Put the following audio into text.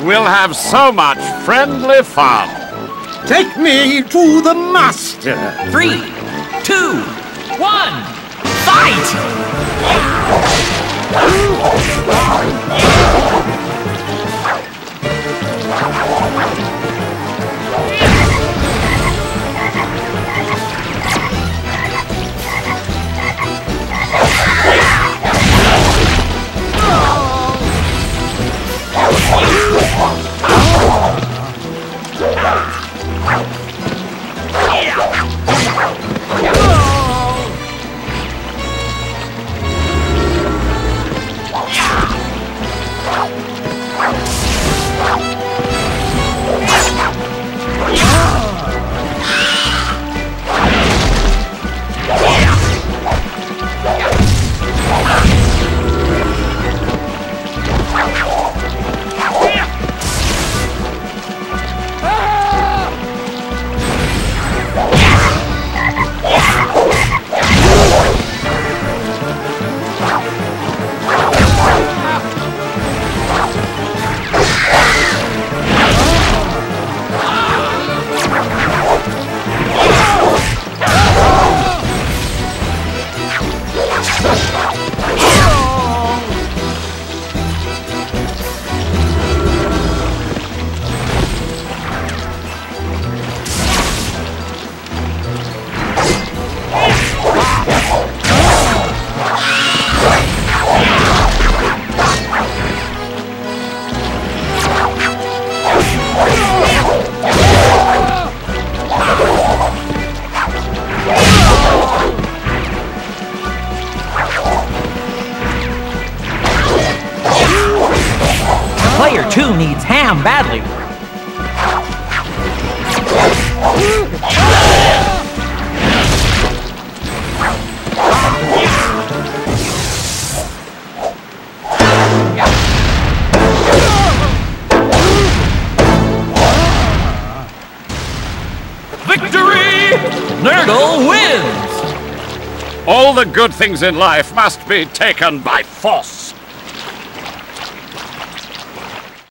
We'll have so much friendly fun. Take me to the master. Three, two, one, fight! Player two needs ham badly. Victory! Nergal wins! All the good things in life must be taken by force.